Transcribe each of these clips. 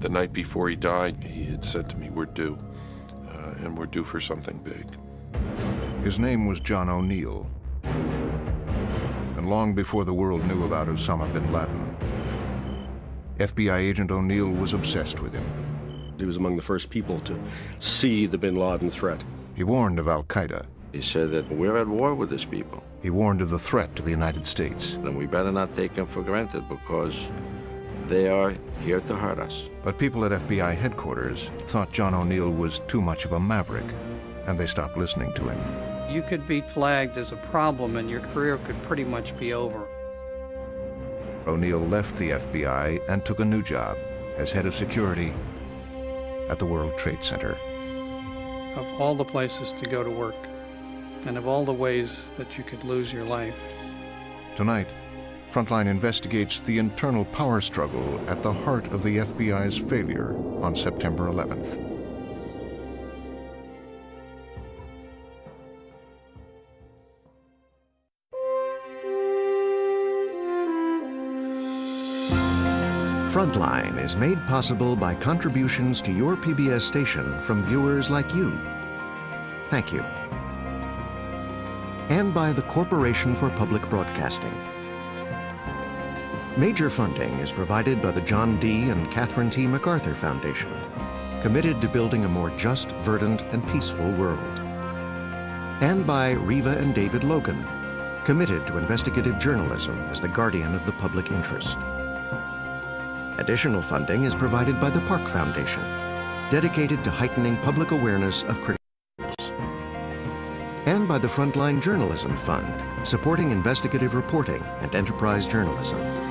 The night before he died, he had said to me, We're due, and we're due for something big. His name was John O'Neill. And long before the world knew about Osama bin Laden, FBI agent O'Neill was obsessed with him. He was among the first people to see the bin Laden threat. He warned of Al Qaeda. He said that we're at war with these people. He warned of the threat to the United States. And we better not take them for granted because they are here to hurt us. But people at FBI headquarters thought John O'Neill was too much of a maverick, and they stopped listening to him. You could be flagged as a problem and your career could pretty much be over. O'Neill left the FBI and took a new job as head of security at the World Trade Center. Of all the places to go to work, and of all the ways that you could lose your life. Tonight, Frontline investigates the internal power struggle at the heart of the FBI's failure on September 11th. Frontline is made possible by contributions to your PBS station from viewers like you. Thank you. And by the Corporation for Public Broadcasting. Major funding is provided by the John D. and Catherine T. MacArthur Foundation, committed to building a more just, verdant, and peaceful world. And by Riva and David Logan, committed to investigative journalism as the guardian of the public interest. Additional funding is provided by the Park Foundation, dedicated to heightening public awareness of critical. And by the Frontline Journalism Fund, supporting investigative reporting and enterprise journalism.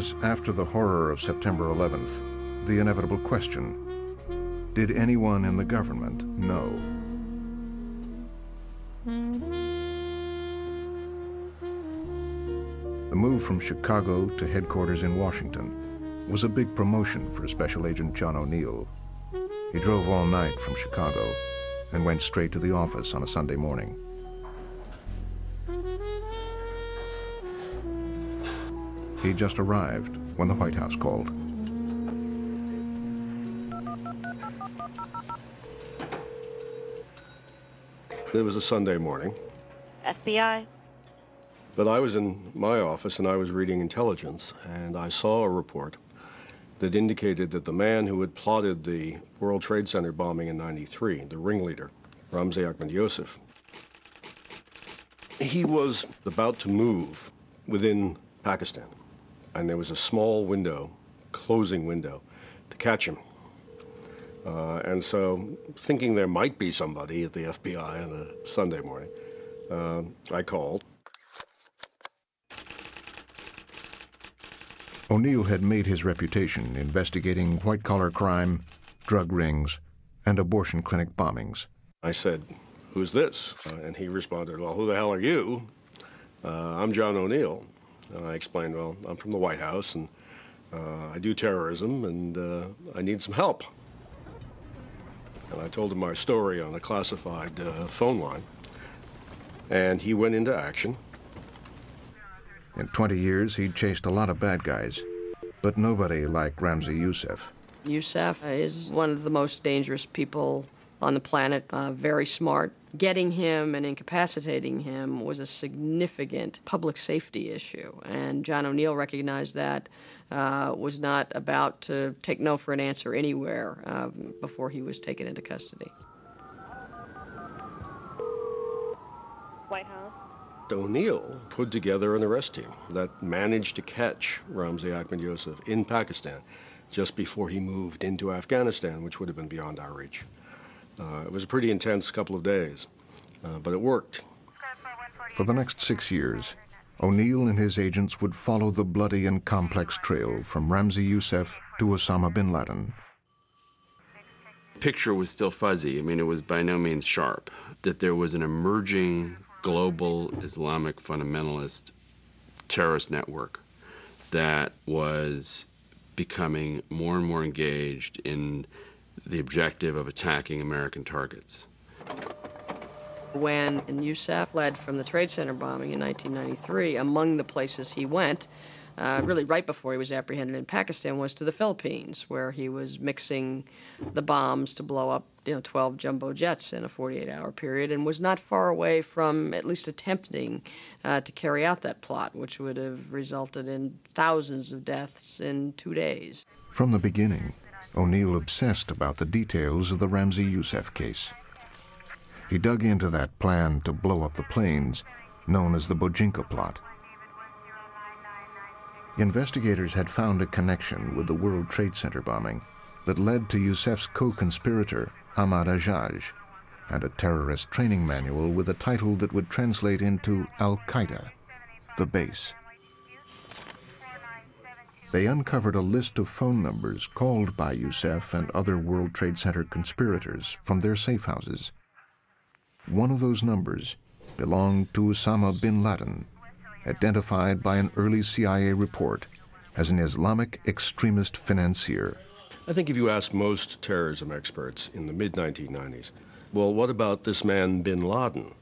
Was, after the horror of September 11th, the inevitable question Did anyone in the government know? The move from Chicago to headquarters in Washington was a big promotion for Special Agent John O'Neill. He drove all night from Chicago and went straight to the office on a Sunday morning. He just arrived when the White House called. It was a Sunday morning, FBI. but I was in my office and I was reading intelligence, and I saw a report that indicated that the man who had plotted the World Trade Center bombing in 93, the ringleader, Ramzi Ahmed Yousef, he was about to move within Pakistan, and there was a small window, closing window, to catch him. Uh, and so, thinking there might be somebody at the FBI on a Sunday morning, uh, I called. O'Neill had made his reputation investigating white collar crime, drug rings, and abortion clinic bombings. I said, Who's this? Uh, and he responded, Well, who the hell are you? Uh, I'm John O'Neill. And I explained, Well, I'm from the White House and uh, I do terrorism and uh, I need some help. And I told him our story on a classified uh, phone line. And he went into action. In 20 years, he'd chased a lot of bad guys, but nobody like Ramzi Youssef. Youssef is one of the most dangerous people on the planet, uh, very smart. Getting him and incapacitating him was a significant public safety issue, and John O'Neill recognized that, uh, was not about to take no for an answer anywhere um, before he was taken into custody. White House. O'Neill put together an arrest team that managed to catch Ramzi Ahmed Yousef in Pakistan just before he moved into Afghanistan, which would have been beyond our reach. Uh, it was a pretty intense couple of days, uh, but it worked. For the next six years, O'Neill and his agents would follow the bloody and complex trail from Ramzi Youssef to Osama bin Laden. The Picture was still fuzzy. I mean, it was by no means sharp. That there was an emerging global Islamic fundamentalist terrorist network that was becoming more and more engaged in the objective of attacking American targets. When Youssef fled from the Trade Center bombing in 1993, among the places he went, uh, really right before he was apprehended in Pakistan, was to the Philippines, where he was mixing the bombs to blow up you know, 12 jumbo jets in a 48-hour period, and was not far away from at least attempting uh, to carry out that plot, which would have resulted in thousands of deaths in two days. From the beginning, O'Neill obsessed about the details of the Ramzi Youssef case. He dug into that plan to blow up the planes, known as the Bojinka plot. Investigators had found a connection with the World Trade Center bombing that led to Youssef's co-conspirator, Ahmad Ajaj, and a terrorist training manual with a title that would translate into Al-Qaeda, the base. They uncovered a list of phone numbers called by Youssef and other World Trade Center conspirators from their safe houses. One of those numbers belonged to Osama bin Laden, identified by an early CIA report as an Islamic extremist financier. I think if you ask most terrorism experts in the mid 1990s, well, what about this man bin Laden?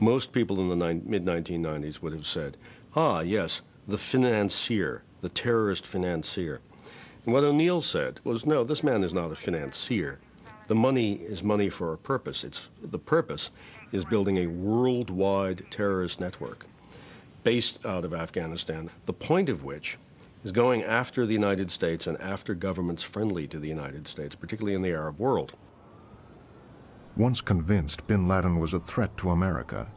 Most people in the mid 1990s would have said, ah, yes, the financier, the terrorist financier. And what O'Neill said was, no, this man is not a financier. The money is money for a purpose. It's, the purpose is building a worldwide terrorist network based out of Afghanistan, the point of which is going after the United States and after governments friendly to the United States, particularly in the Arab world. Once convinced bin Laden was a threat to America,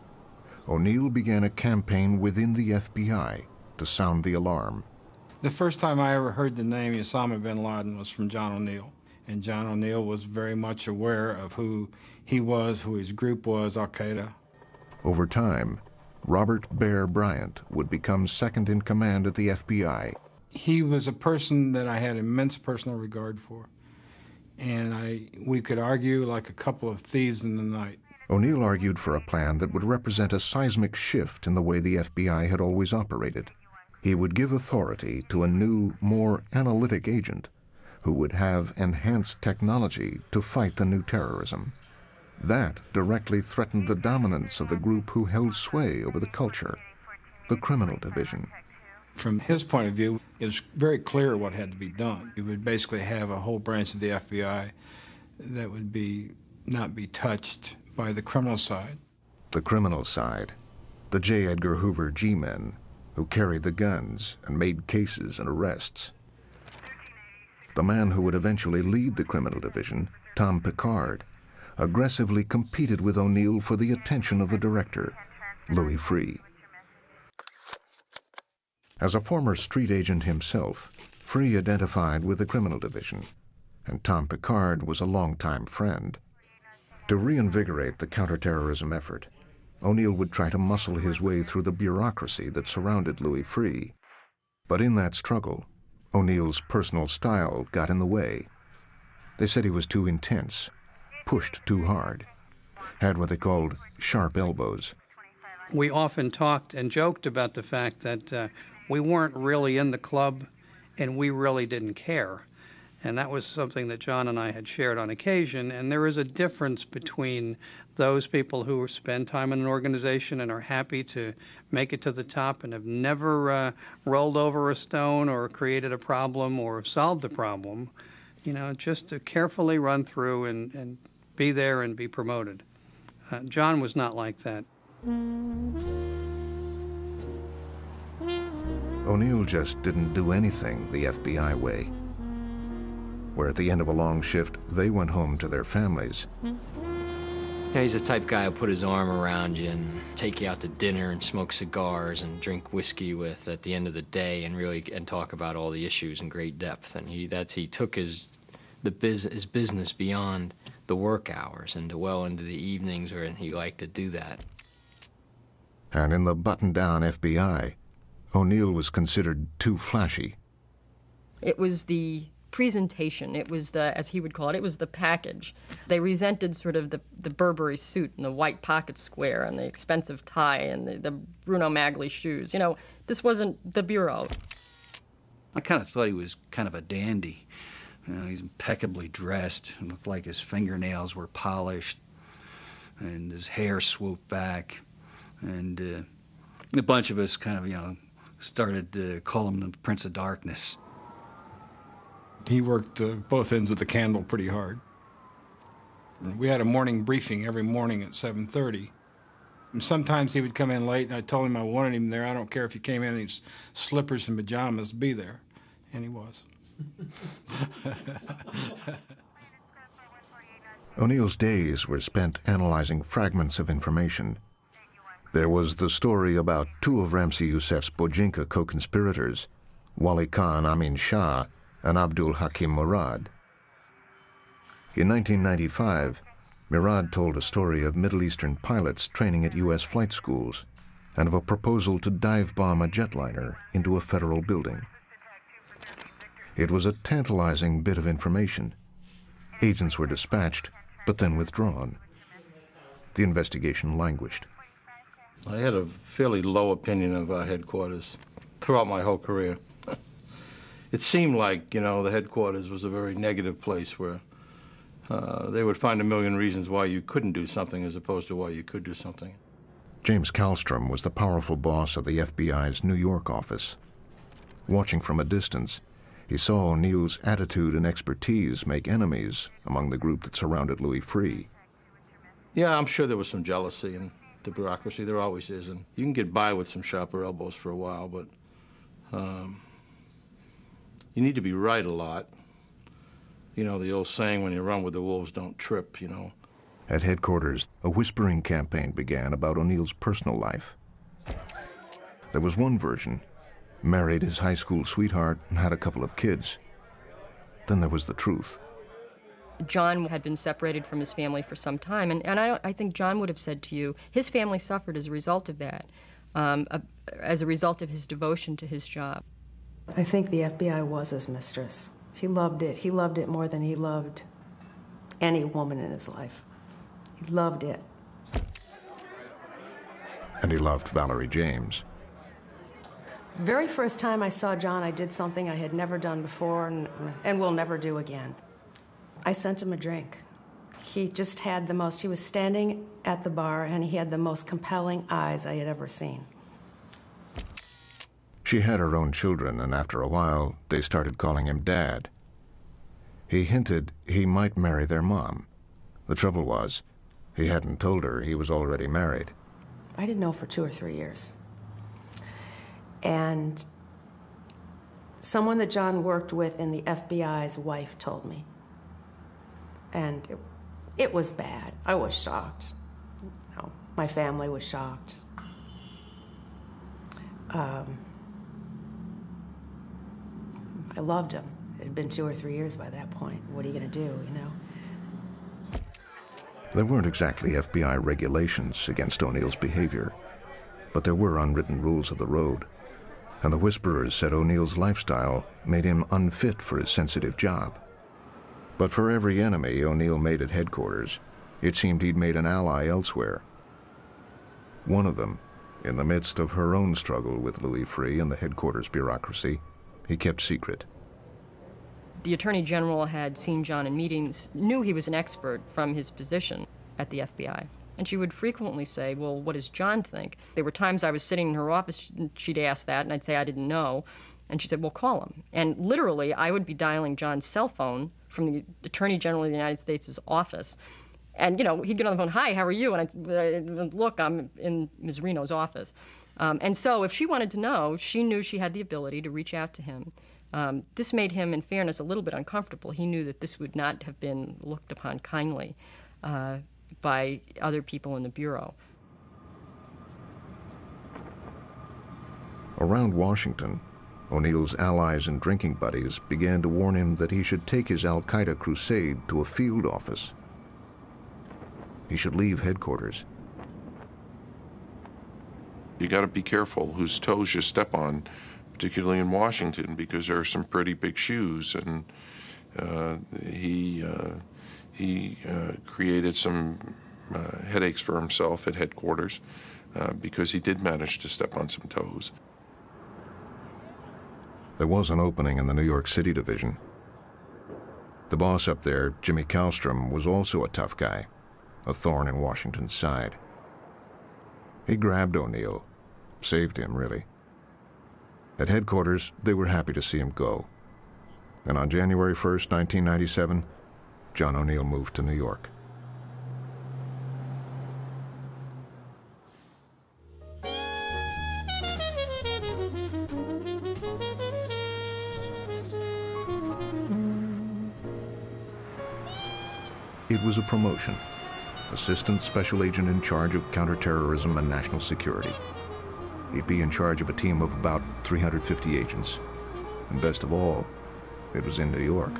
O'Neill began a campaign within the FBI to sound the alarm. The first time I ever heard the name Osama bin Laden was from John O'Neill and John O'Neill was very much aware of who he was, who his group was, Al Qaeda. Over time, Robert Bear Bryant would become second in command at the FBI. He was a person that I had immense personal regard for, and I, we could argue like a couple of thieves in the night. O'Neill argued for a plan that would represent a seismic shift in the way the FBI had always operated. He would give authority to a new, more analytic agent who would have enhanced technology to fight the new terrorism. That directly threatened the dominance of the group who held sway over the culture, the criminal division. From his point of view, it was very clear what had to be done. You would basically have a whole branch of the FBI that would be not be touched by the criminal side. The criminal side, the J. Edgar Hoover G-men, who carried the guns and made cases and arrests. The man who would eventually lead the criminal division, Tom Pickard, aggressively competed with O'Neill for the attention of the director, Louis Freeh. As a former street agent himself, Freeh identified with the criminal division, and Tom Pickard was a longtime friend. To reinvigorate the counterterrorism effort, O'Neill would try to muscle his way through the bureaucracy that surrounded Louis Freeh. But in that struggle, O'Neill's personal style got in the way. They said he was too intense, pushed too hard, had what they called sharp elbows. We often talked and joked about the fact that uh, we weren't really in the club and we really didn't care. And that was something that John and I had shared on occasion. And there is a difference between those people who spend time in an organization and are happy to make it to the top and have never uh, rolled over a stone or created a problem or solved a problem, you know, just to carefully run through and, and be there and be promoted. Uh, John was not like that. O'Neill just didn't do anything the FBI way where at the end of a long shift, they went home to their families. Yeah, he's the type guy who'll put his arm around you and take you out to dinner and smoke cigars and drink whiskey with at the end of the day and really and talk about all the issues in great depth. And he that's he took his the biz, his business beyond the work hours into well into the evenings, where he liked to do that. And in the button-down FBI, O'Neill was considered too flashy. It was the presentation. It was the, as he would call it, it was the package. They resented sort of the, the Burberry suit and the white pocket square and the expensive tie and the, the Bruno Magli shoes. You know, this wasn't the bureau. I kind of thought he was kind of a dandy. You know, he's impeccably dressed. It looked like his fingernails were polished and his hair swooped back. And uh, a bunch of us kind of, you know, started to call him the Prince of Darkness. He worked uh, both ends of the candle pretty hard. We had a morning briefing every morning at 7.30. Sometimes he would come in late, and I told him I wanted him there. I don't care if he came in in slippers and pajamas, be there. And he was. O'Neill's days were spent analyzing fragments of information. There was the story about two of Ramzi Yousef's Bojinka co-conspirators, Wali Khan Amin Shah and Abdul Hakim Murad. In 1995, Murad told a story of Middle Eastern pilots training at U.S. flight schools and of a proposal to dive bomb a jetliner into a federal building. It was a tantalizing bit of information. Agents were dispatched, but then withdrawn. The investigation languished. I had a fairly low opinion of our headquarters throughout my whole career. It seemed like, you know, the headquarters was a very negative place where uh, they would find a million reasons why you couldn't do something as opposed to why you could do something. James Kallstrom was the powerful boss of the FBI's New York office. Watching from a distance, he saw O'Neill's attitude and expertise make enemies among the group that surrounded Louis Freeh. Yeah, I'm sure there was some jealousy in the bureaucracy. There always is. And you can get by with some sharper elbows for a while, but um, you need to be right a lot. You know, the old saying, when you run with the wolves, don't trip, you know. At headquarters, a whispering campaign began about O'Neill's personal life. There was one version married his high school sweetheart, and had a couple of kids. Then there was the truth. John had been separated from his family for some time, and, and I, I think John would have said to you, his family suffered as a result of that, um, uh, as a result of his devotion to his job. I think the FBI was his mistress. He loved it. He loved it more than he loved any woman in his life. He loved it. And he loved Valerie James. Very first time I saw John, I did something I had never done before and, and will never do again. I sent him a drink. He just had the most, he was standing at the bar and he had the most compelling eyes I had ever seen. She had her own children, and after a while, they started calling him Dad. He hinted he might marry their mom. The trouble was, he hadn't told her he was already married. I didn't know for two or three years. And someone that John worked with in the FBI's wife told me. And it, it was bad. I was shocked. You know, my family was shocked. Um, I loved him. It had been two or three years by that point. What are you going to do, you know? There weren't exactly FBI regulations against O'Neill's behavior, but there were unwritten rules of the road and the whisperers said O'Neill's lifestyle made him unfit for his sensitive job. But for every enemy O'Neill made at headquarters, it seemed he'd made an ally elsewhere. One of them, in the midst of her own struggle with Louis Freeh and the headquarters bureaucracy, he kept secret. The Attorney General had seen John in meetings, knew he was an expert from his position at the FBI. And she would frequently say, Well, what does John think? There were times I was sitting in her office, she'd ask that, and I'd say I didn't know. And she said, Well, call him. And literally, I would be dialing John's cell phone from the Attorney General of the United States' office. And, you know, he'd get on the phone, Hi, how are you? And I'd uh, look, I'm in Ms. Reno's office. Um, and so if she wanted to know, she knew she had the ability to reach out to him. Um, this made him, in fairness, a little bit uncomfortable. He knew that this would not have been looked upon kindly. Uh, by other people in the Bureau. Around Washington, O'Neill's allies and drinking buddies began to warn him that he should take his Al Qaeda crusade to a field office. He should leave headquarters. You got to be careful whose toes you step on, particularly in Washington, because there are some pretty big shoes. And uh, he uh, he uh, created some uh, headaches for himself at headquarters uh, because he did manage to step on some toes. There was an opening in the New York City division. The boss up there, Jimmy Kallstrom, was also a tough guy, a thorn in Washington's side. He grabbed O'Neill, saved him, really. At headquarters, they were happy to see him go. And on January 1st, 1997, John O'Neill moved to New York. It was a promotion. Assistant Special Agent in charge of counterterrorism and national security. He'd be in charge of a team of about 350 agents. And best of all, it was in New York.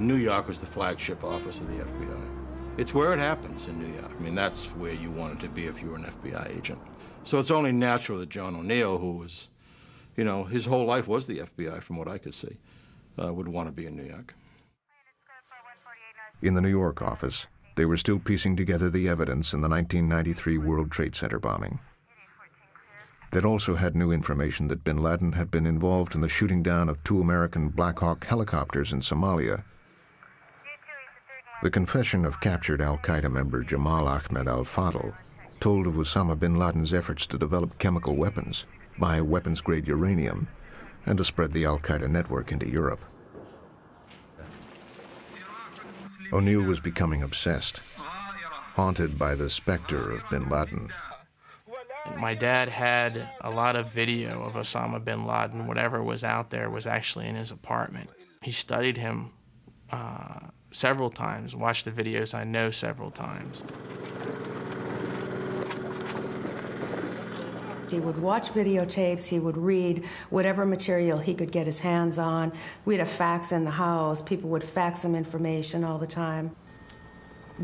New York was the flagship office of the FBI. It's where it happens in New York. I mean, that's where you wanted to be if you were an FBI agent. So it's only natural that John O'Neill, who was, you know, his whole life was the FBI from what I could see, uh, would want to be in New York. In the New York office, they were still piecing together the evidence in the 1993 World Trade Center bombing. They'd also had new information that bin Laden had been involved in the shooting down of two American Black Hawk helicopters in Somalia. The confession of captured Al Qaeda member Jamal Ahmed al Fadl told of Osama bin Laden's efforts to develop chemical weapons, buy weapons grade uranium, and to spread the Al Qaeda network into Europe. O'Neill was becoming obsessed, haunted by the specter of bin Laden. My dad had a lot of video of Osama bin Laden. Whatever was out there was actually in his apartment. He studied him uh, several times, watched the videos I know several times. He would watch videotapes, he would read whatever material he could get his hands on. We had a fax in the house, people would fax him information all the time.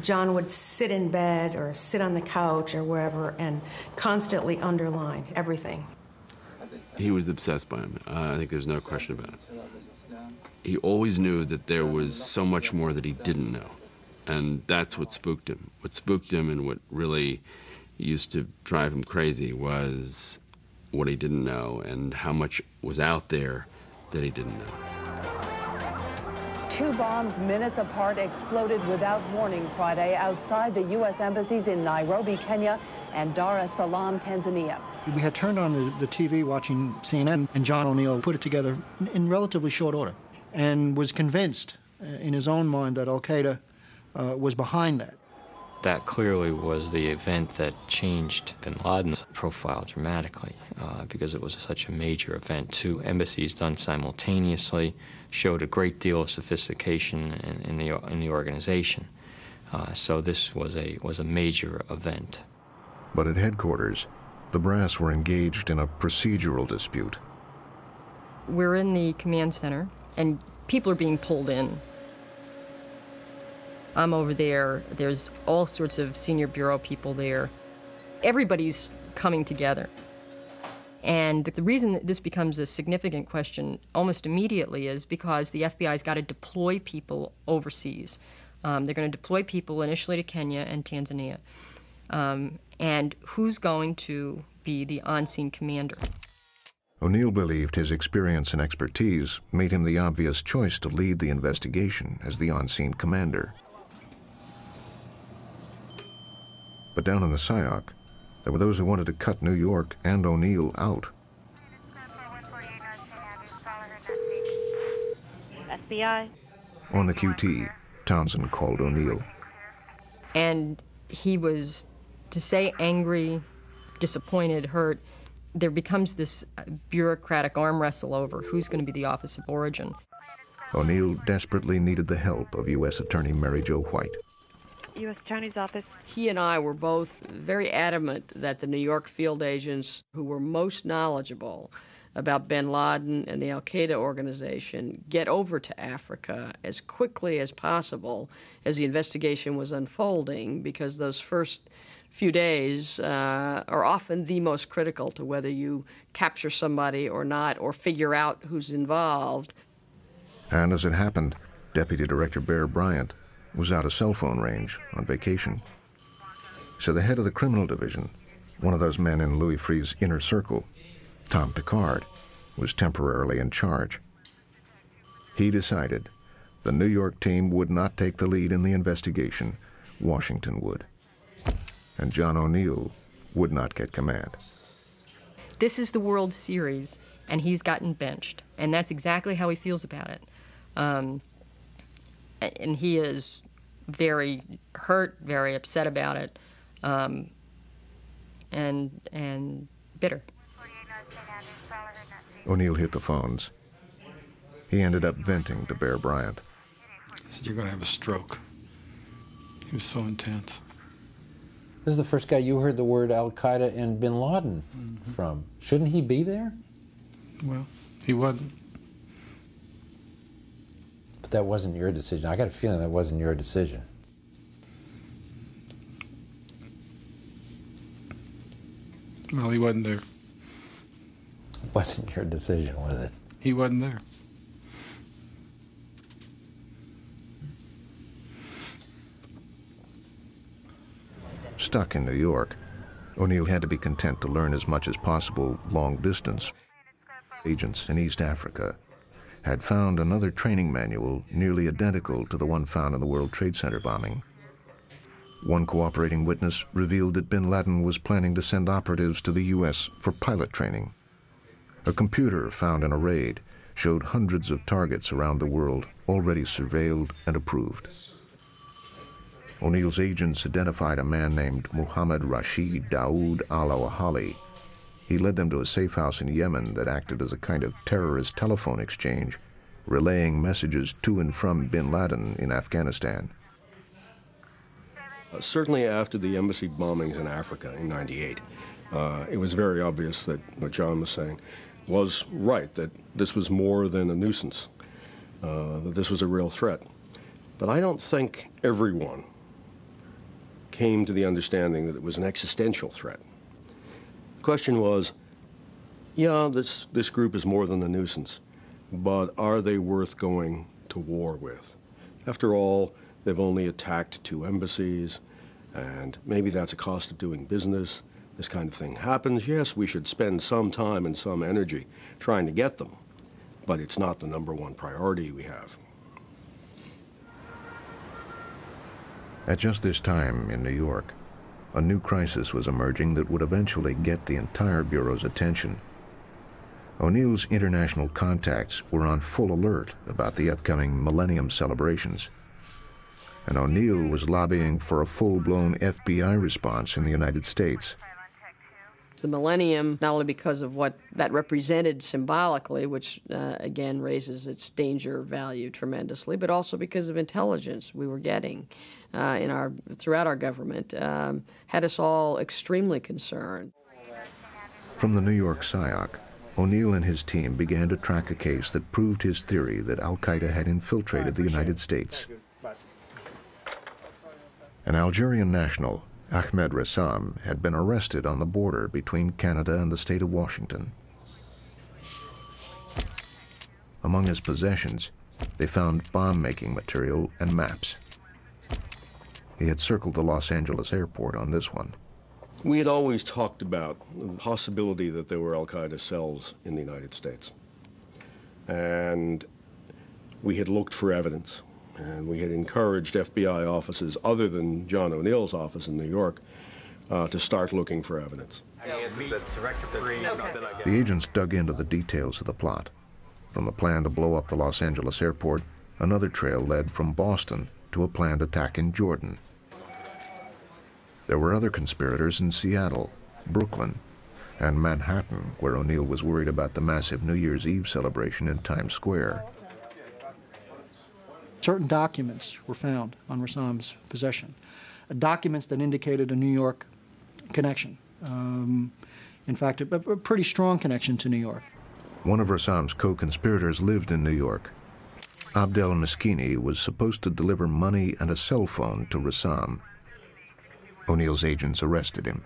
John would sit in bed or sit on the couch or wherever and constantly underline everything. He was obsessed by him. Uh, I think there's no question about it. He always knew that there was so much more that he didn't know. And that's what spooked him. What spooked him and what really used to drive him crazy was what he didn't know and how much was out there that he didn't know. Two bombs minutes apart exploded without warning Friday outside the U.S. embassies in Nairobi, Kenya, and Dar es Salaam, Tanzania. We had turned on the, the TV watching CNN, and John O'Neill put it together in, in relatively short order and was convinced uh, in his own mind that Al Qaeda uh, was behind that. That clearly was the event that changed bin Laden's profile dramatically uh, because it was such a major event. Two embassies done simultaneously showed a great deal of sophistication in, in the, in the organization. Uh, so this was a, was a major event. But at headquarters, the brass were engaged in a procedural dispute. We're in the command center, and people are being pulled in. I'm over there. There's all sorts of senior bureau people there. Everybody's coming together. And the reason that this becomes a significant question almost immediately is because the FBI's got to deploy people overseas. Um, they're going to deploy people initially to Kenya and Tanzania. Um, and who's going to be the on scene commander? O'Neill believed his experience and expertise made him the obvious choice to lead the investigation as the on scene commander. But down in the SIOC, there were those who wanted to cut New York and O'Neill out. FBI. On the QT, Townsend called O'Neill. And he was, to say angry, disappointed, hurt, there becomes this bureaucratic arm wrestle over who's going to be the Office of Origin. O'Neill desperately needed the help of U.S. Attorney Mary Jo White. U.S. Attorney's Office. He and I were both very adamant that the New York field agents who were most knowledgeable about bin Laden and the Al Qaeda organization get over to Africa as quickly as possible as the investigation was unfolding, because those first few days uh, are often the most critical to whether you capture somebody or not or figure out who's involved. And as it happened, Deputy Director Bear Bryant was out of cell phone range on vacation. So the head of the criminal division, one of those men in Louis Freeh's inner circle, Tom Pickard, was temporarily in charge. He decided the New York team would not take the lead in the investigation, Washington would. And John O'Neill would not get command. This is the World Series, and he's gotten benched. And that's exactly how he feels about it. Um, and he is very hurt, very upset about it, um, and and bitter. O'Neill hit the phones. He ended up venting to Bear Bryant. I said, You're going to have a stroke. He was so intense. This is the first guy you heard the word Al Qaeda and bin Laden mm-hmm. from. Shouldn't he be there? Well, he wasn't. But that wasn't your decision. I got a feeling that wasn't your decision. Well, he wasn't there. It wasn't your decision, was it? He wasn't there. Stuck in New York, O'Neill had to be content to learn as much as possible long distance. Agents in East Africa had found another training manual nearly identical to the one found in the World Trade Center bombing. One cooperating witness revealed that bin Laden was planning to send operatives to the U.S. for pilot training. A computer found in a raid showed hundreds of targets around the world already surveilled and approved. O'Neill's agents identified a man named Muhammad Rashid Daoud al-Owhali. He led them to a safe house in Yemen that acted as a kind of terrorist telephone exchange, relaying messages to and from bin Laden in Afghanistan. Uh, certainly after the embassy bombings in Africa in 98, uh, it was very obvious that what John was saying was right, that this was more than a nuisance, uh, that this was a real threat. But I don't think everyone came to the understanding that it was an existential threat. The question was, yeah, this, this group is more than a nuisance, but are they worth going to war with? After all, they've only attacked two embassies, and maybe that's a cost of doing business this kind of thing happens, yes, we should spend some time and some energy trying to get them, but it's not the number one priority we have. At just this time in New York, a new crisis was emerging that would eventually get the entire Bureau's attention. O'Neill's international contacts were on full alert about the upcoming Millennium celebrations and O'Neill was lobbying for a full-blown FBI response in the United States the millennium, not only because of what that represented symbolically, which uh, again raises its danger value tremendously, but also because of intelligence we were getting uh, in our throughout our government, um, had us all extremely concerned. From the New York SIOC, O'Neill and his team began to track a case that proved his theory that Al Qaeda had infiltrated the United States. An Algerian national Ahmed Ressam had been arrested on the border between Canada and the state of Washington. Among his possessions, they found bomb-making material and maps. He had circled the Los Angeles airport on this one. We had always talked about the possibility that there were al-Qaeda cells in the United States. And we had looked for evidence. And we had encouraged FBI offices other than John O'Neill's office in New York uh, to start looking for evidence. The agents dug into the details of the plot. From the plan to blow up the Los Angeles airport, another trail led from Boston to a planned attack in Jordan. There were other conspirators in Seattle, Brooklyn, and Manhattan, where O'Neill was worried about the massive New Year's Eve celebration in Times Square. Certain documents were found on Ressam's possession documents that indicated a New York connection. Um, in fact, a, a pretty strong connection to New York. One of Ressam's co-conspirators lived in New York. Abdel Meskini was supposed to deliver money and a cell phone to Ressam. O'Neill's agents arrested him.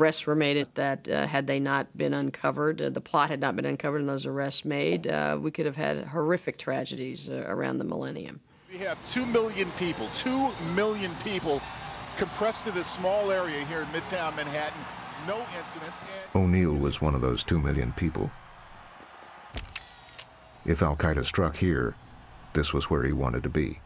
Arrests were made that uh, had they not been uncovered, uh, the plot had not been uncovered and those arrests made, uh, we could have had horrific tragedies uh, around the millennium. We have 2 million people, 2 million people compressed to this small area here in Midtown Manhattan. No incidents. O'Neill was one of those 2 million people. If Al Qaeda struck here, this was where he wanted to be.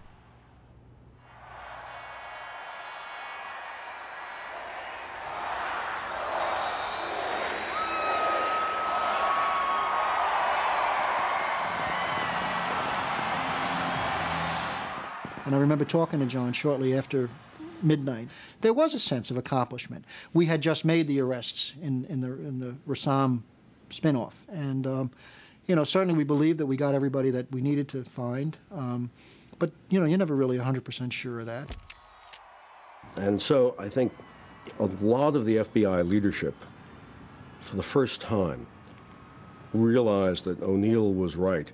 Remember talking to John shortly after midnight. There was a sense of accomplishment. We had just made the arrests in, in the in the Ressam spinoff, and um, you know certainly we believed that we got everybody that we needed to find. Um, but you know you're never really 100% sure of that. And so I think a lot of the FBI leadership, for the first time, realized that O'Neill was right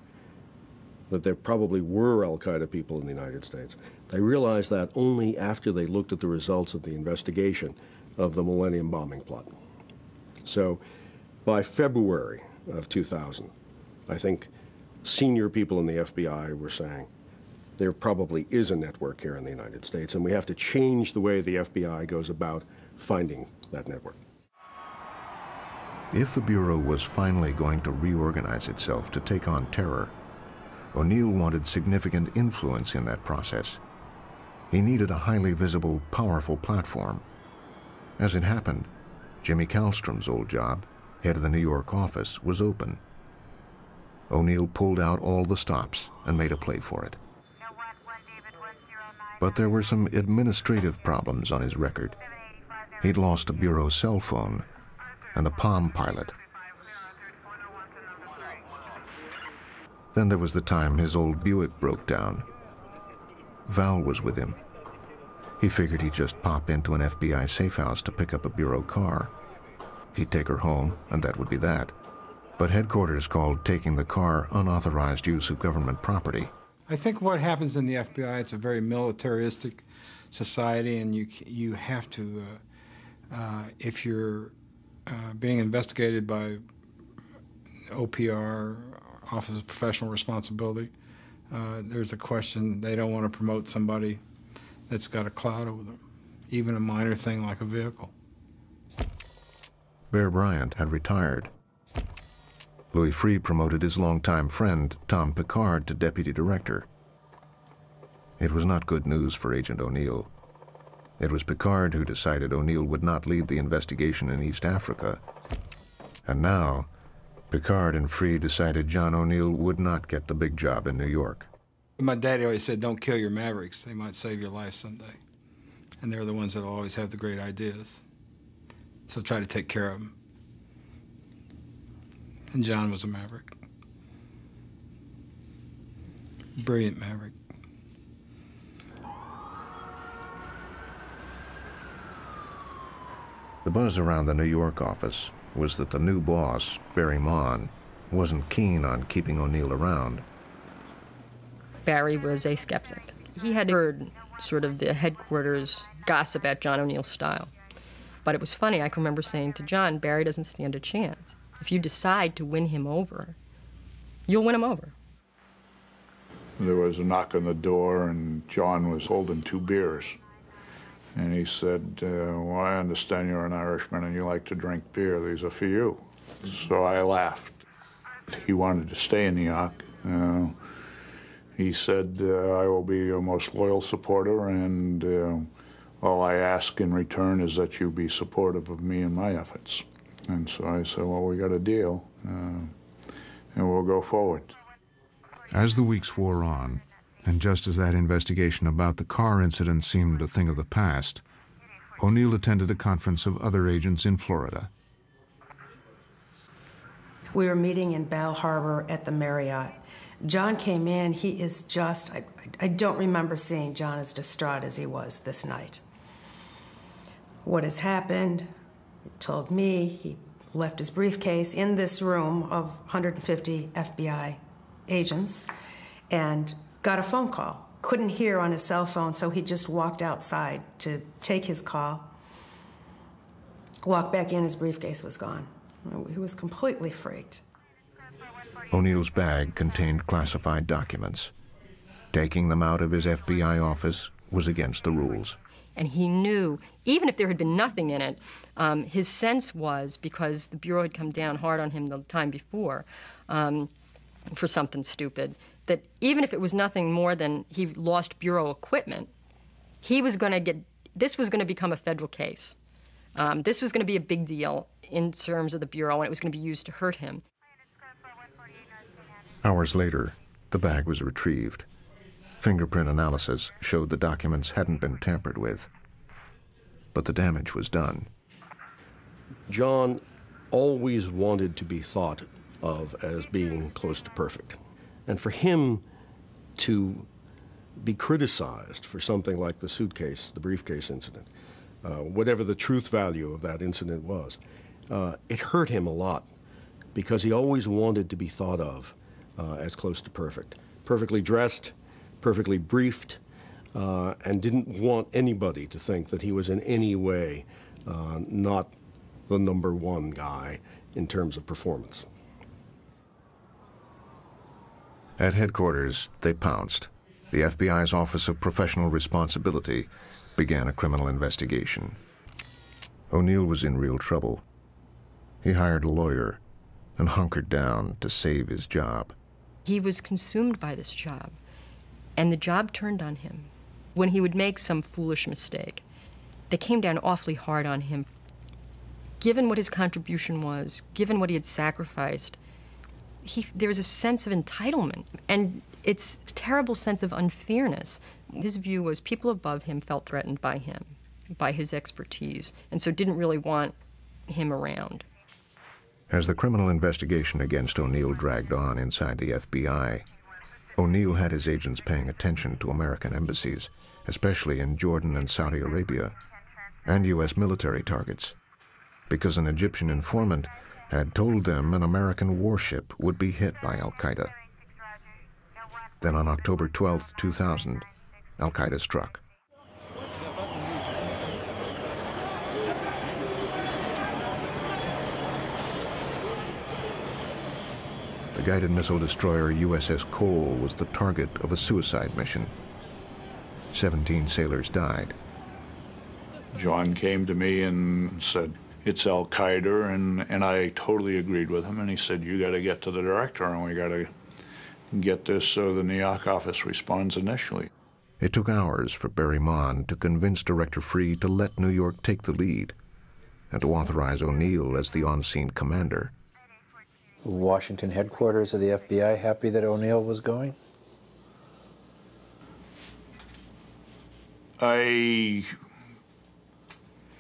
that there probably were Al Qaeda people in the United States. They realized that only after they looked at the results of the investigation of the Millennium bombing plot. So by February of 2000, I think senior people in the FBI were saying, there probably is a network here in the United States, and we have to change the way the FBI goes about finding that network. If the Bureau was finally going to reorganize itself to take on terror, O'Neill wanted significant influence in that process. He needed a highly visible, powerful platform. As it happened, Jimmy Kallstrom's old job, head of the New York office, was open. O'Neill pulled out all the stops and made a play for it. But there were some administrative problems on his record. He'd lost a Bureau cell phone and a Palm pilot. Then there was the time his old Buick broke down. Val was with him. He figured he'd just pop into an FBI safe house to pick up a Bureau car. He'd take her home, and that would be that. But headquarters called taking the car unauthorized use of government property. I think what happens in the FBI, it's a very militaristic society, and you, you have to, uh, uh, if you're uh, being investigated by OPR Office of Professional Responsibility. Uh, there's a question they don't want to promote somebody that's got a cloud over them, even a minor thing like a vehicle. Bear Bryant had retired. Louis Freeh promoted his longtime friend, Tom Pickard, to deputy director. It was not good news for Agent O'Neill. It was Pickard who decided O'Neill would not lead the investigation in East Africa. And now, Pickard and Freeh decided John O'Neill would not get the big job in New York. My daddy always said, don't kill your mavericks. They might save your life someday. And they're the ones that always have the great ideas. So try to take care of them. And John was a maverick. Brilliant maverick. The buzz around the New York office was that the new boss, Barry Mawn, wasn't keen on keeping O'Neill around. Barry was a skeptic. He had heard sort of the headquarters gossip at John O'Neill's style. But it was funny, I can remember saying to John, Barry doesn't stand a chance. If you decide to win him over, you'll win him over. There was a knock on the door, and John was holding two beers. And he said, uh, Well, I understand you're an Irishman and you like to drink beer. These are for you. So I laughed. He wanted to stay in New York. Uh, he said, uh, I will be your most loyal supporter, and uh, all I ask in return is that you be supportive of me and my efforts. And so I said, Well, we got a deal, uh, and we'll go forward. As the weeks wore on, and just as that investigation about the car incident seemed a thing of the past, O'Neill attended a conference of other agents in Florida. We were meeting in Bal Harbour at the Marriott. John came in. He is just, I, I don't remember seeing John as distraught as he was this night. what has happened. He told me he left his briefcase in this room of 150 FBI agents and got a phone call. Couldn't hear on his cell phone, so he just walked outside to take his call. Walked back in, his briefcase was gone. He was completely freaked. O'Neill's bag contained classified documents. Taking them out of his FBI office was against the rules. And he knew, even if there had been nothing in it, um, his sense was because the Bureau had come down hard on him the time before um, for something stupid, that even if it was nothing more than he lost Bureau equipment, he was going to get, this was going to become a federal case. Um, this was going to be a big deal in terms of the Bureau, and it was going to be used to hurt him. Hours later, the bag was retrieved. Fingerprint analysis showed the documents hadn't been tampered with. But the damage was done. John always wanted to be thought of as being close to perfect. And for him to be criticized for something like the suitcase, the briefcase incident, uh, whatever the truth value of that incident was, uh, it hurt him a lot because he always wanted to be thought of uh, as close to perfect. Perfectly dressed, perfectly briefed, uh, and didn't want anybody to think that he was in any way uh, not the number one guy in terms of performance. At headquarters, they pounced. The FBI's Office of Professional Responsibility began a criminal investigation. O'Neill was in real trouble. He hired a lawyer and hunkered down to save his job. He was consumed by this job, and the job turned on him. When he would make some foolish mistake, they came down awfully hard on him. Given what his contribution was, given what he had sacrificed, he, there was a sense of entitlement, and it's a terrible sense of unfairness. His view was people above him felt threatened by him, by his expertise, and so didn't really want him around. As the criminal investigation against O'Neill dragged on inside the FBI, O'Neill had his agents paying attention to American embassies, especially in Jordan and Saudi Arabia, and U.S. military targets, because an Egyptian informant had told them an American warship would be hit by Al Qaeda. Then on October 12, 2000, Al Qaeda struck. The guided missile destroyer USS Cole was the target of a suicide mission. 17 sailors died. John came to me and said, it's Al Qaeda, and, and I totally agreed with him. And he said, You got to get to the director, and we got to get this so the New York office responds initially. It took hours for Barry Mawn to convince Director Freeh to let New York take the lead and to authorize O'Neill as the on scene commander. Washington headquarters of the FBI happy that O'Neill was going? I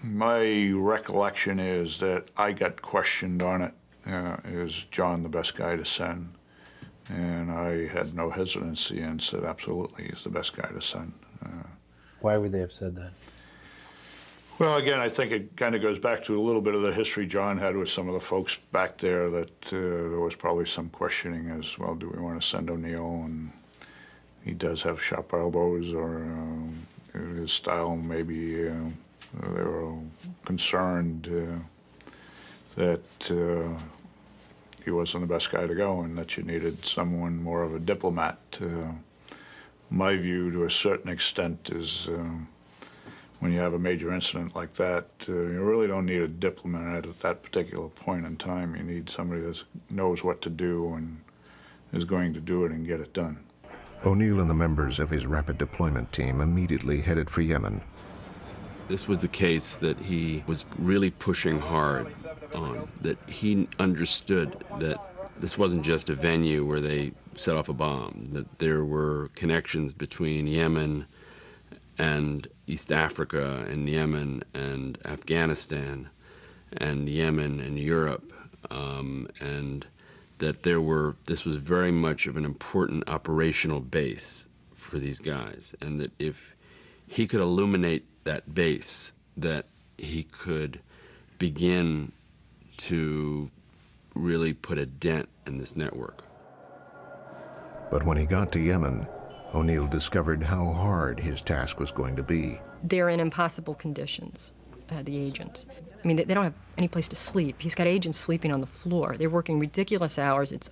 my recollection is that I got questioned on it. Uh, is John the best guy to send? And I had no hesitancy and said, absolutely, he's the best guy to send. Uh, Why would they have said that? Well, again, I think it kind of goes back to a little bit of the history John had with some of the folks back there that uh, there was probably some questioning as well, do we want to send O'Neill? And he does have sharp elbows or uh, his style maybe uh, they were concerned uh, that uh, he wasn't the best guy to go and that you needed someone more of a diplomat. Uh, my view, to a certain extent, is when you have a major incident like that, uh, you really don't need a diplomat at that particular point in time. You need somebody that knows what to do and is going to do it and get it done. O'Neill and the members of his rapid deployment team immediately headed for Yemen, this was a case that he was really pushing hard on, that he understood that this wasn't just a venue where they set off a bomb, that there were connections between Yemen and East Africa and Yemen and Afghanistan and Yemen and Europe, um, and that there were, this was very much of an important operational base for these guys, and that if he could illuminate that base, that he could begin to really put a dent in this network. But when he got to Yemen, O'Neill discovered how hard his task was going to be. They're in impossible conditions, uh, the agents. I mean, they, they don't have any place to sleep. He's got agents sleeping on the floor. They're working ridiculous hours. It's,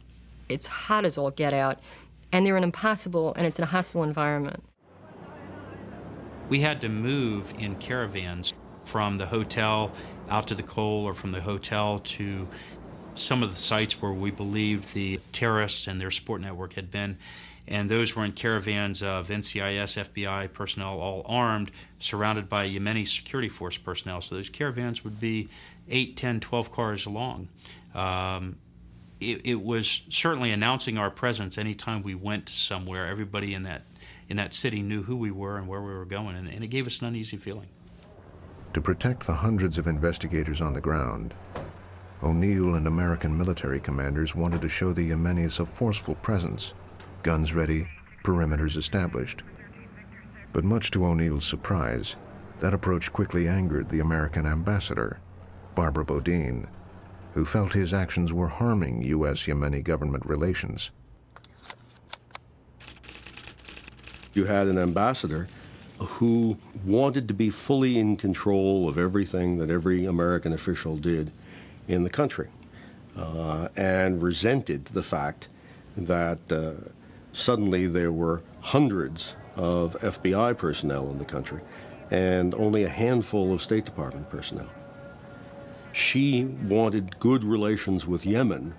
it's hot as all get out. And they're in impossible, and it's in a hostile environment. We had to move in caravans from the hotel out to the Cole or from the hotel to some of the sites where we believed the terrorists and their support network had been. And those were in caravans of NCIS, FBI personnel, all armed, surrounded by Yemeni security force personnel. So those caravans would be 8, 10, 12 cars long. Um, it, it, was certainly announcing our presence anytime we went somewhere. Everybody in that, in that city knew who we were and where we were going, and, and it gave us an uneasy feeling. To protect the hundreds of investigators on the ground, O'Neill and American military commanders wanted to show the Yemenis a forceful presence, guns ready, perimeters established. But much to O'Neill's surprise, that approach quickly angered the American ambassador, Barbara Bodine, who felt his actions were harming U.S.-Yemeni government relations. You had an ambassador who wanted to be fully in control of everything that every American official did in the country uh, and resented the fact that uh, suddenly there were hundreds of FBI personnel in the country and only a handful of State Department personnel. She wanted good relations with Yemen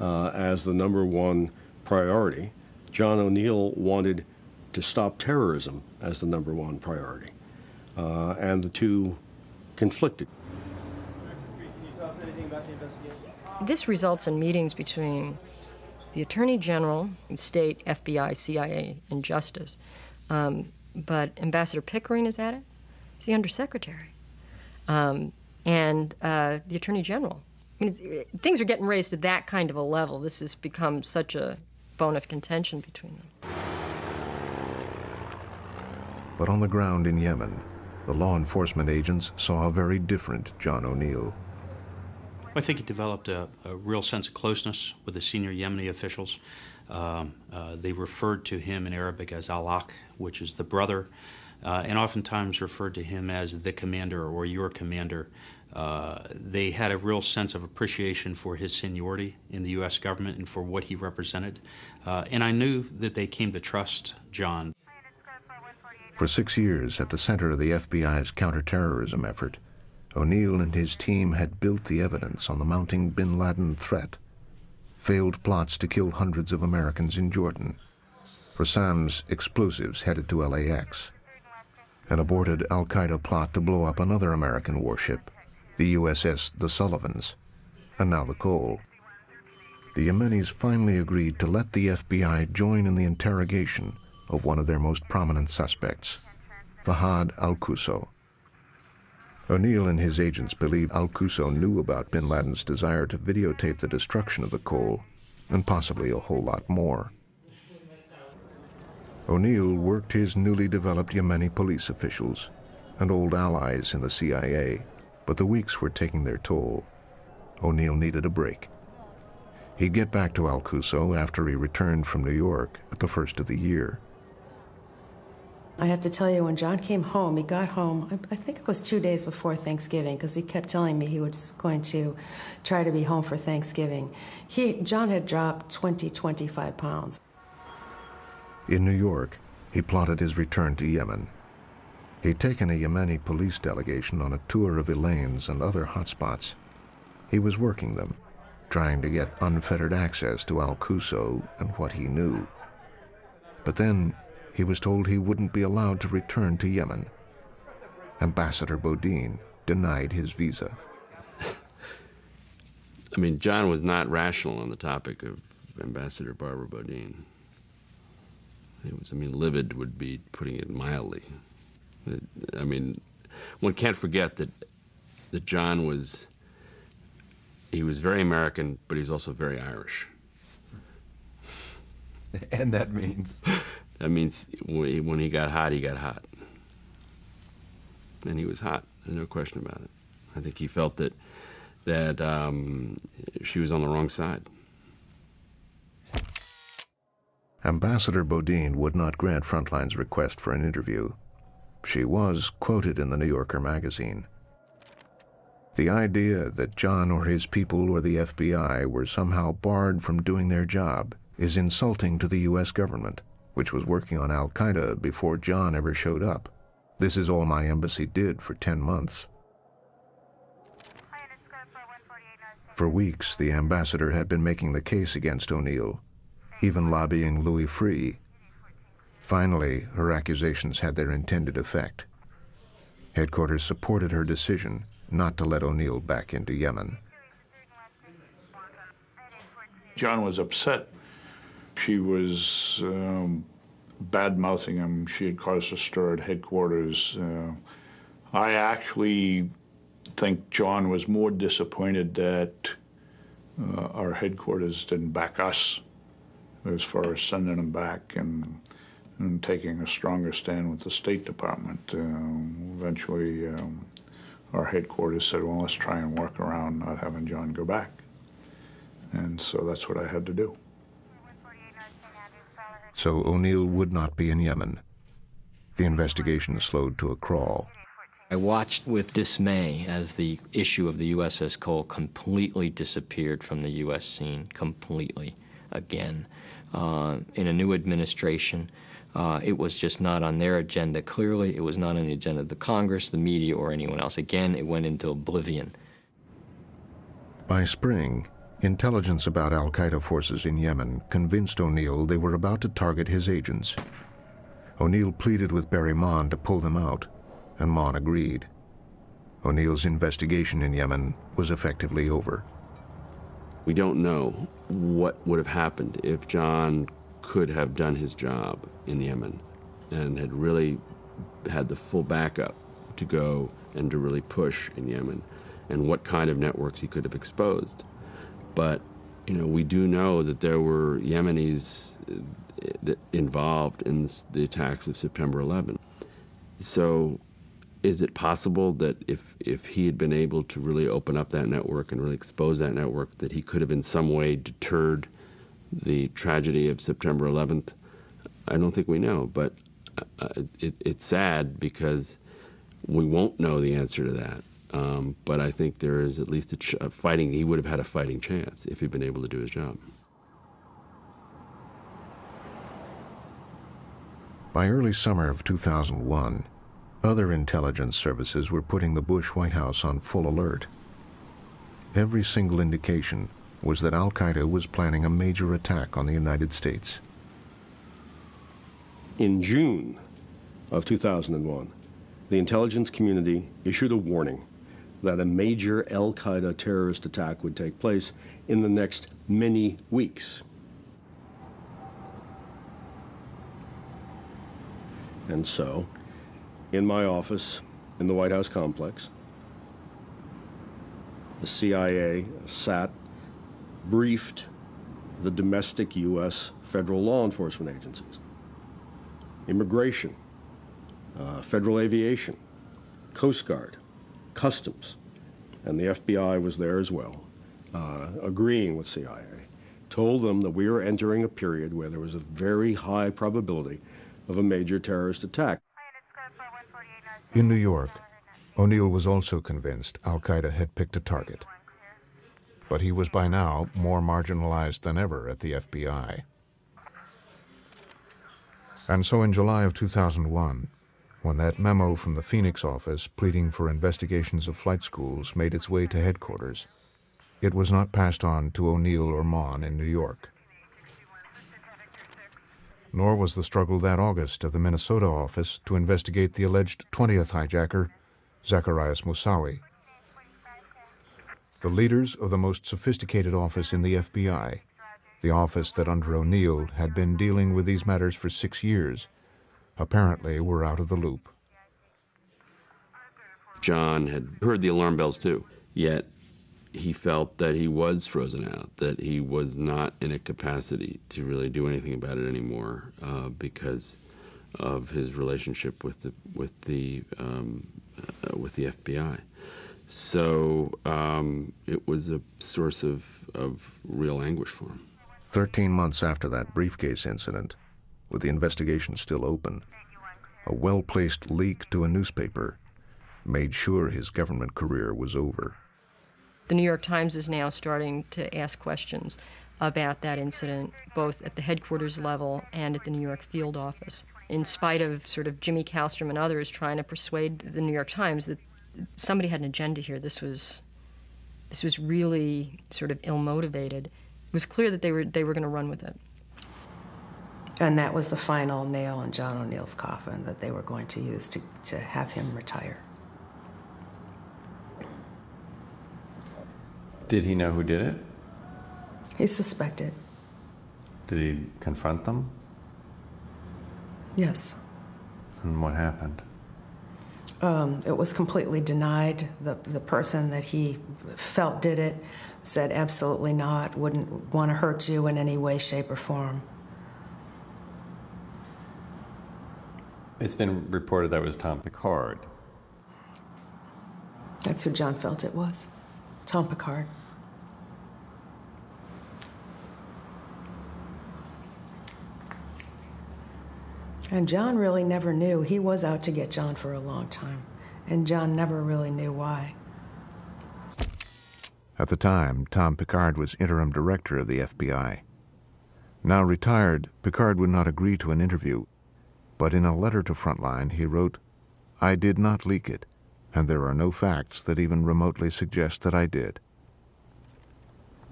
uh, as the number one priority. John O'Neill wanted to stop terrorism as the number one priority. Uh, and the two conflicted. This results in meetings between the Attorney General, State, FBI, CIA, and Justice. Um, but Ambassador Pickering is at it. He's the Undersecretary. Um, and uh, the Attorney General. I mean, things are getting raised to that kind of a level. This has become such a bone of contention between them. But on the ground in Yemen, the law enforcement agents saw a very different John O'Neill. I think he developed a, a, real sense of closeness with the senior Yemeni officials. Um, uh, they referred to him in Arabic as Alak, which is the brother, uh, and oftentimes referred to him as the commander or your commander. Uh, they had a real sense of appreciation for his seniority in the U.S. government and for what he represented. Uh, and I knew that they came to trust John. For six years, at the center of the FBI's counterterrorism effort, O'Neill and his team had built the evidence on the mounting bin Laden threat. Failed plots to kill hundreds of Americans in Jordan. Ressam's explosives headed to LAX. An aborted al-Qaeda plot to blow up another American warship, the USS The Sullivans, and now the Cole. The Yemenis finally agreed to let the FBI join in the interrogation of one of their most prominent suspects, Fahad al-Quso. O'Neill and his agents believe al-Quso knew about bin Laden's desire to videotape the destruction of the Cole, and possibly a whole lot more. O'Neill worked his newly developed Yemeni police officials and old allies in the CIA, but the weeks were taking their toll. O'Neill needed a break. He'd get back to al-Quso after he returned from New York at the first of the year. I have to tell you, when John came home, he got home, I think it was two days before Thanksgiving, because he kept telling me he was going to try to be home for Thanksgiving. He, John had dropped 20, 25 pounds. In New York, he plotted his return to Yemen. He'd taken a Yemeni police delegation on a tour of Elaine's and other hotspots. He was working them, trying to get unfettered access to al-Quso and what he knew. But then he was told he wouldn't be allowed to return to Yemen. Ambassador Bodine denied his visa. I mean, John was not rational on the topic of Ambassador Barbara Bodine. It was, I mean, livid would be putting it mildly. It, I mean, one can't forget that that John was he was very American, but he's also very Irish. And that means that means when he got hot, he got hot. And he was hot. There's no question about it. I think he felt that that um, she was on the wrong side. Ambassador Bodine would not grant Frontline's request for an interview. She was quoted in the New Yorker magazine. The idea that John or his people or the FBI were somehow barred from doing their job is insulting to the U.S. government, which was working on Al Qaeda before John ever showed up. This is all my embassy did for 10 months. For weeks, the ambassador had been making the case against O'Neill, even lobbying Louis Freeh. Finally, her accusations had their intended effect. Headquarters supported her decision not to let O'Neill back into Yemen. John was upset. She was um, bad mouthing him. She had caused a stir at headquarters. Uh, I actually think John was more disappointed that uh, our headquarters didn't back us as far as sending him back and, and taking a stronger stand with the State Department. Uh, eventually, um, our headquarters said, well, let's try and work around not having John go back. And so that's what I had to do. So O'Neill would not be in Yemen. The investigation slowed to a crawl. I watched with dismay as the issue of the USS Cole completely disappeared from the U.S. scene, completely, again. Uh, in a new administration, uh, it was just not on their agenda clearly. It was not on the agenda of the Congress, the media, or anyone else. Again, it went into oblivion. By spring, intelligence about al Qaeda forces in Yemen convinced O'Neill they were about to target his agents. O'Neill pleaded with Barry Mawn to pull them out and Mawn agreed. O'Neill's investigation in Yemen was effectively over. We don't know what would have happened if John could have done his job in Yemen and had really had the full backup to go and to really push in Yemen and what kind of networks he could have exposed. But, you know, we do know that there were Yemenis uh, involved in the attacks of September 11. So is it possible that if if he had been able to really open up that network and really expose that network, that he could have in some way deterred the tragedy of September 11th? I don't think we know, but uh, it, it's sad because we won't know the answer to that. Um, but I think there is at least a, ch- a fighting. He would have had a fighting chance if he'd been able to do his job. By early summer of 2001, other intelligence services were putting the Bush White House on full alert. Every single indication was that Al Qaeda was planning a major attack on the United States. In June of 2001, the intelligence community issued a warning that a major Al Qaeda terrorist attack would take place in the next many weeks. And so, in my office in the White House complex. The CIA sat, briefed the domestic U.S. federal law enforcement agencies, immigration, uh, federal aviation, Coast Guard, Customs, and the FBI was there as well, uh, agreeing with CIA, told them that we were entering a period where there was a very high probability of a major terrorist attack. In New York, O'Neill was also convinced Al Qaeda had picked a target. But he was by now more marginalized than ever at the FBI. And so in July of 2001, when that memo from the Phoenix office pleading for investigations of flight schools made its way to headquarters, it was not passed on to O'Neill or Mawn in New York. Nor was the struggle that August of the Minnesota office to investigate the alleged 20th hijacker, Zacarias Moussaoui. The leaders of the most sophisticated office in the FBI, the office that under O'Neill had been dealing with these matters for six years, apparently were out of the loop. John had heard the alarm bells too, yet he felt that he was frozen out, that he was not in a capacity to really do anything about it anymore uh, because of his relationship with the with the um, uh, with the FBI. So um, it was a source of, of real anguish for him. Thirteen months after that briefcase incident, with the investigation still open, a well placed leak to a newspaper made sure his government career was over. The New York Times is now starting to ask questions about that incident, both at the headquarters level and at the New York field office. In spite of sort of Jimmy Kallstrom and others trying to persuade the New York Times that somebody had an agenda here, this was this was really sort of ill motivated. It was clear that they were they were going to run with it. And that was the final nail in John O'Neill's coffin that they were going to use to, to have him retire. Did he know who did it? He suspected. Did he confront them? Yes. And what happened? Um, it was completely denied. The, the person that he felt did it said absolutely not, wouldn't want to hurt you in any way, shape, or form. It's been reported that was Tom Pickard. That's who John felt it was Tom Pickard. And John really never knew. He was out to get John for a long time, and John never really knew why. At the time, Tom Pickard was interim director of the FBI. Now retired, Pickard would not agree to an interview, but in a letter to Frontline, he wrote, I did not leak it, and there are no facts that even remotely suggest that I did.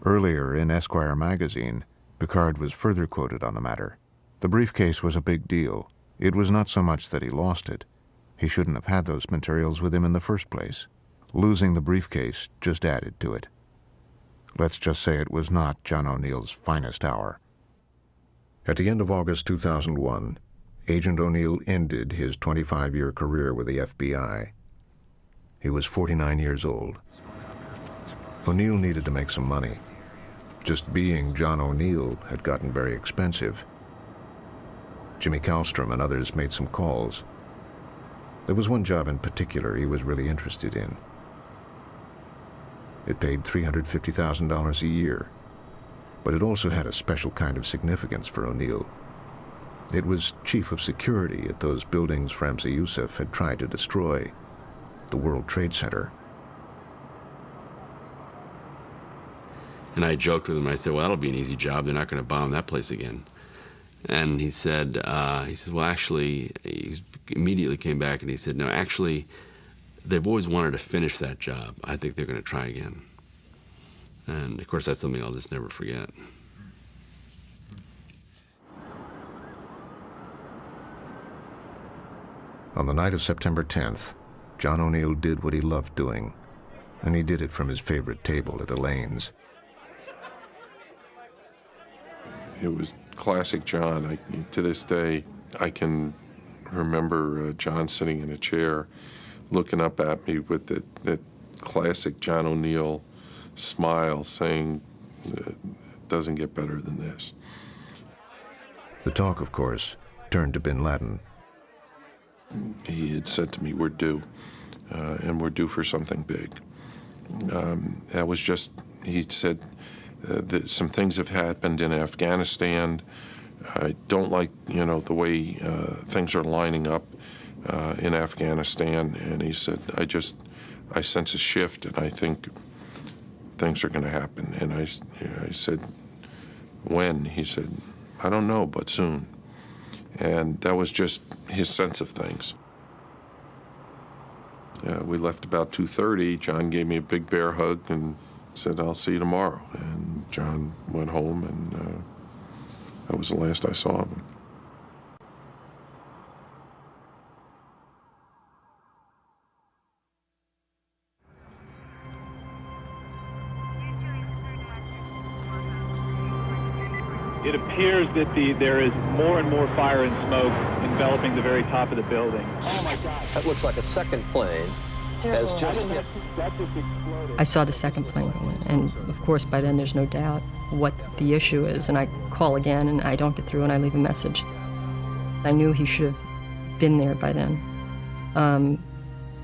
Earlier in Esquire magazine, Pickard was further quoted on the matter. The briefcase was a big deal. It was not so much that he lost it. He shouldn't have had those materials with him in the first place. Losing the briefcase just added to it. Let's just say it was not John O'Neill's finest hour. At the end of August 2001, Agent O'Neill ended his 25 year career with the FBI. He was 49 years old. O'Neill needed to make some money. Just being John O'Neill had gotten very expensive. Jimmy Kallstrom and others made some calls. There was one job in particular he was really interested in. It paid $350,000 a year, but it also had a special kind of significance for O'Neill. It was chief of security at those buildings Ramzi Yousef had tried to destroy, the World Trade Center. And I joked with him. I said, "Well, that'll be an easy job. They're not going to bomb that place again." And he said, uh, "He says, well, actually," he immediately came back and he said, "No, actually, they've always wanted to finish that job. I think they're going to try again." And of course, that's something I'll just never forget. On the night of September 10th, John O'Neill did what he loved doing, and he did it from his favorite table at Elaine's. It was classic John. I, to this day, I can remember uh, John sitting in a chair looking up at me with that, that classic John O'Neill smile saying, it doesn't get better than this. The talk, of course, turned to bin Laden. He had said to me, We're due, uh, and we're due for something big. Um, that was just, he said, uh, that some things have happened in Afghanistan. I don't like, you know, the way uh, things are lining up uh, in Afghanistan. And he said, I just, I sense a shift, and I think things are going to happen. And I, I said, when? He said, I don't know, but soon. And that was just his sense of things. Uh, we left about 2.30. John gave me a big bear hug and said, I'll see you tomorrow. And John went home, and uh, that was the last I saw of him. It appears that the there is more and more fire and smoke enveloping the very top of the building. Oh my God! That looks like a second plane has just hit. I saw the second plane go in, and of course by then there's no doubt what the issue is. And I call again, and I don't get through, and I leave a message. I knew he should have been there by then. Um,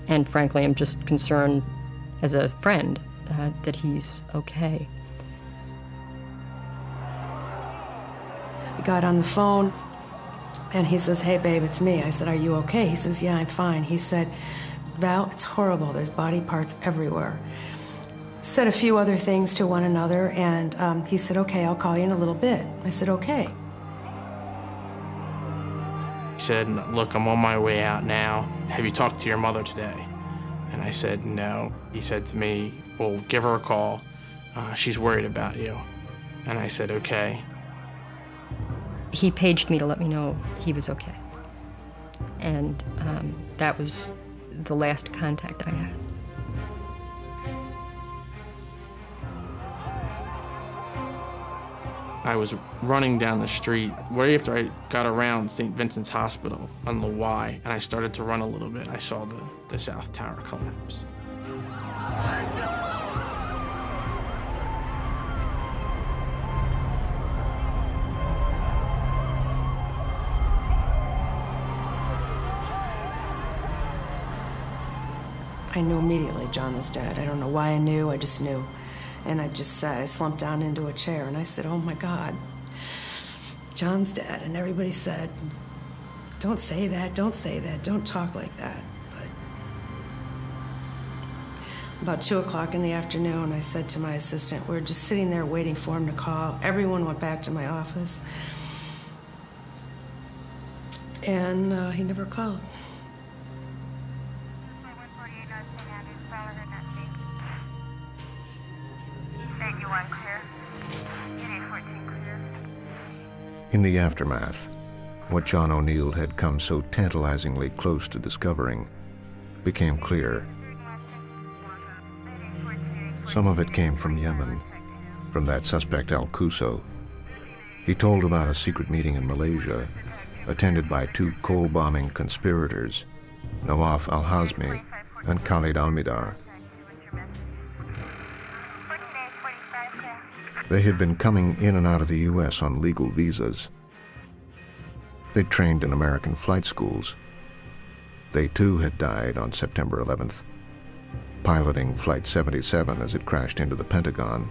and frankly, I'm just concerned as a friend uh, that he's okay. Got on the phone and he says, Hey, babe, it's me. I said, Are you okay? He says, Yeah, I'm fine. He said, Val, it's horrible. There's body parts everywhere. Said a few other things to one another, and um, he said, Okay, I'll call you in a little bit. I said, Okay. He said, Look, I'm on my way out now. Have you talked to your mother today? And I said, No. He said to me, Well, give her a call. Uh, she's worried about you. And I said, Okay. He paged me to let me know he was okay. And um, that was the last contact I had. I was running down the street right after I got around St. Vincent's Hospital on the Y, and I started to run a little bit. I saw the, the South Tower collapse. I knew immediately John was dead. I don't know why I knew, I just knew. And I just sat, I slumped down into a chair and I said, Oh my God, John's dead. And everybody said, Don't say that, don't say that, don't talk like that. But about two o'clock in the afternoon, I said to my assistant, We are just sitting there waiting for him to call. Everyone went back to my office. And uh, he never called. In the aftermath, what John O'Neill had come so tantalizingly close to discovering became clear. Some of it came from Yemen, from that suspect Al Quso. He told about a secret meeting in Malaysia, attended by two Cole bombing conspirators, Nawaf al Hazmi and Khalid Almihdhar. They had been coming in and out of the U.S. on legal visas. They'd trained in American flight schools. They too had died on September 11th, piloting Flight 77 as it crashed into the Pentagon.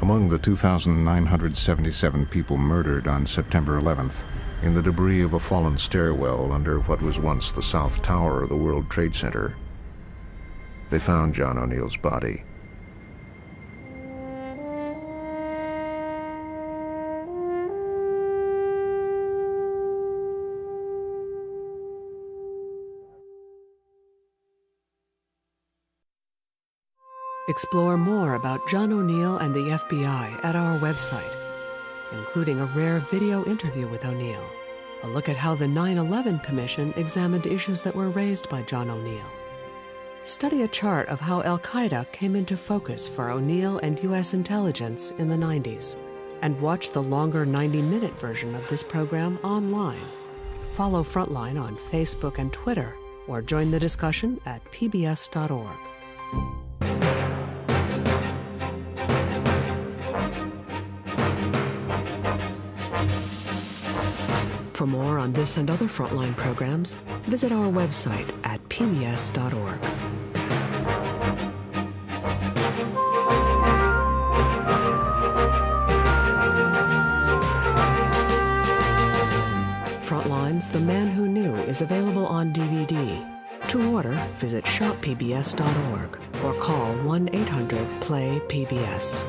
Among the 2,977 people murdered on September 11th in the debris of a fallen stairwell under what was once the South Tower of the World Trade Center. They found John O'Neill's body. Explore more about John O'Neill and the FBI at our website including a rare video interview with O'Neill, a look at how the 9 11 Commission examined issues that were raised by John O'Neill. Study a chart of how Al Qaeda came into focus for O'Neill and U.S. intelligence in the 90s, and watch the longer 90 minute version of this program online. Follow Frontline on Facebook and Twitter, or join the discussion at pbs.org. For more on this and other Frontline programs, visit our website at pbs.org. Frontlines The Man Who Knew is available on DVD. To order, visit shoppbs.org or call 1 800 PLAY PBS.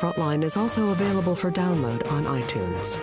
Frontline is also available for download on iTunes.